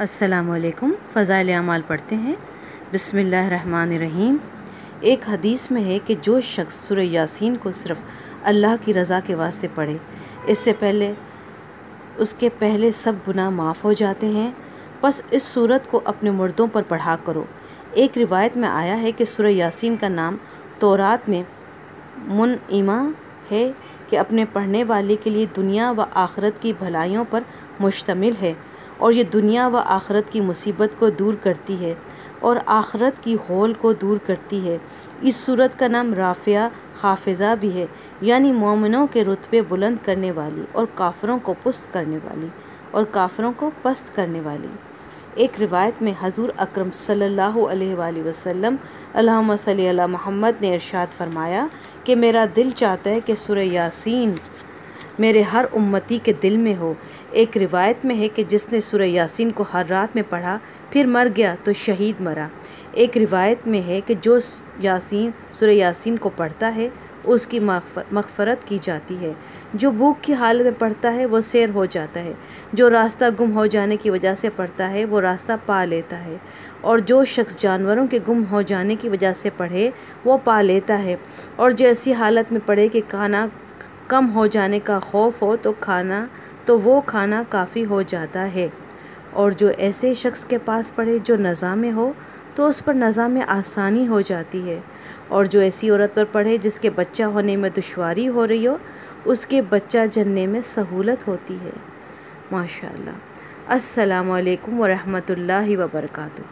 السلام علیکم، فضائل اعمال پڑھتے ہیں۔ بسم اللہ الرحمن الرحیم۔ ایک حدیث میں ہے کہ جو شخص سورہ یاسین کو صرف اللہ کی رضا کے واسطے پڑھے، اس سے پہلے، اس کے پہلے سب گناہ معاف ہو جاتے ہیں۔ بس اس صورت کو اپنے مردوں پر پڑھا کرو۔ ایک روایت میں آیا ہے کہ سورہ یاسین کا نام تورات میں منعمہ ہے کہ اپنے پڑھنے والے کے لیے دنیا و آخرت کی بھلائیوں پر مشتمل ہے۔ اور یہ دنیا و آخرت کی مصیبت کو دور کرتی ہے اور آخرت کی ہول کو دور کرتی ہے۔ اس صورت کا نام رافعہ خافضہ بھی ہے یعنی مومنوں کے رتبے بلند کرنے والی اور کافروں کو پست کرنے والی اور کافروں کو پست کرنے والی۔ ایک روایت میں حضور اکرم صلی اللہ علیہ وآلہ وسلم اللہم صلی اللہ محمد نے ارشاد فرمایا کہ میرا دل چاہتا ہے کہ سورہ یاسین میرے ہر امتی کے دل میں ہو۔ ایک روایت میں ہے کہ جس نے سورہ یاسین کو ہر رات میں پڑھا، پھر مر گیا تو شہید مرا۔ ایک روایت میں ہے کہ جو یاسین، سورہ یاسین کو پڑھتا ہے، اس کی مغفرت کی جاتی ہے۔ جو بھوک کی حالت میں پڑھتا ہے، وہ سیر ہو جاتا ہے۔ جو راستہ گم ہو جانے کی وجہ سے پڑھتا ہے، وہ راستہ پا لیتا ہے۔ اور جو شخص جانوروں کے گم ہو جانے کی وجہ سے پڑھے، وہ پا لیتا ہے۔ اور جو ایسی حالت میں پڑھے کہ کھانا کم ہو جانے کا خوف ہو تو کھانا، تو وہ کھانا کافی ہو جاتا ہے۔ اور جو ایسے شخص کے پاس پڑھے جو نظام میں ہو، تو اس پر نظام میں آسانی ہو جاتی ہے۔ اور جو ایسی عورت پر پڑھے جس کے بچہ ہونے میں دشواری ہو رہی ہو، اس کے بچہ جننے میں سہولت ہوتی ہے۔ ماشاء اللہ السلام علیکم ورحمۃ اللہ وبرکاتہ۔